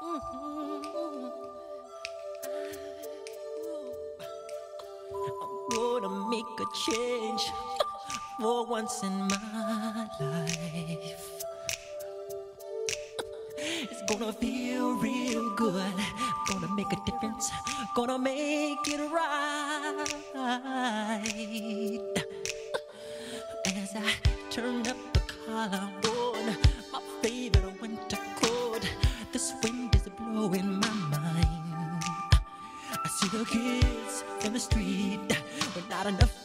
I'm gonna make a change for once in my life. It's gonna feel real good. Gonna make a difference. Gonna make it right. As I turn up the collar on my favorite winter this wind is blowing my mind. I see the kids in the street with not enough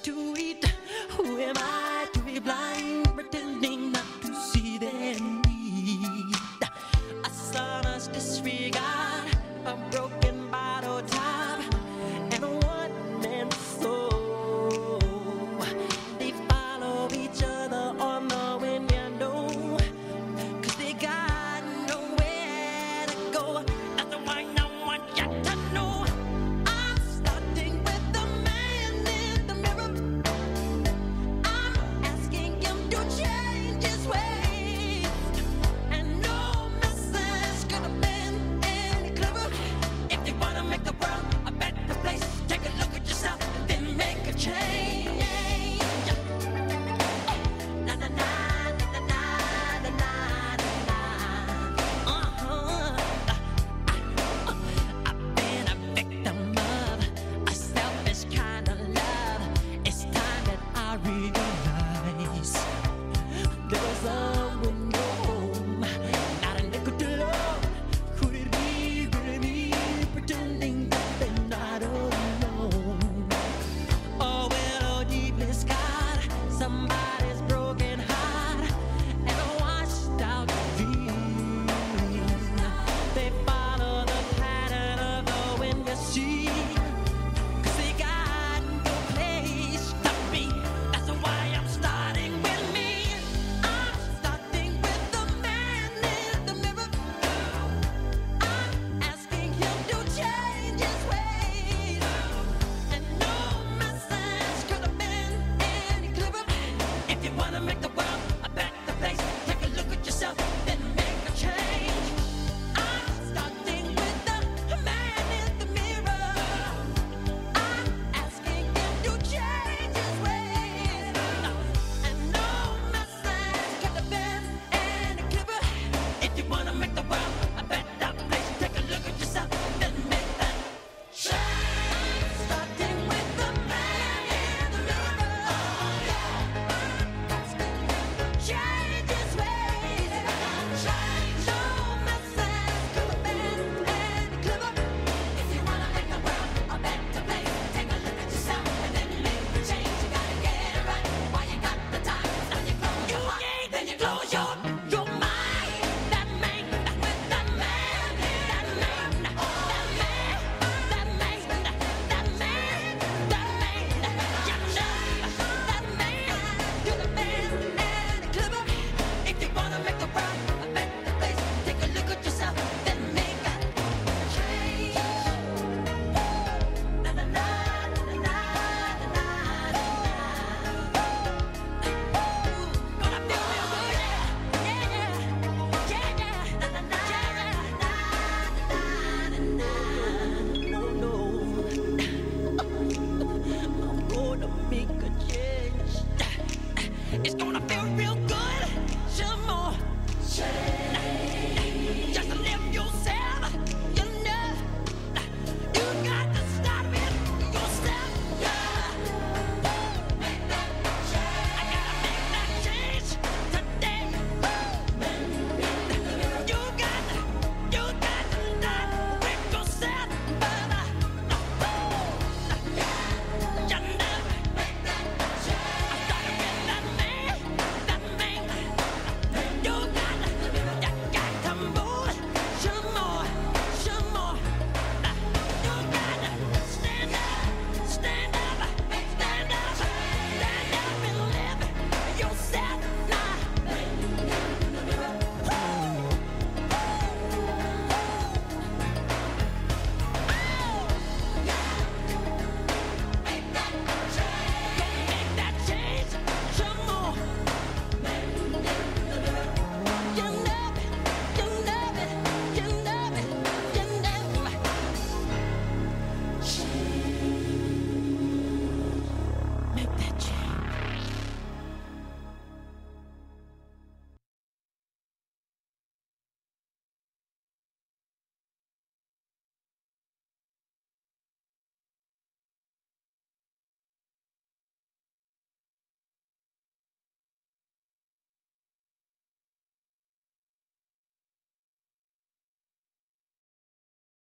somebody It's gonna feel real good. Some more.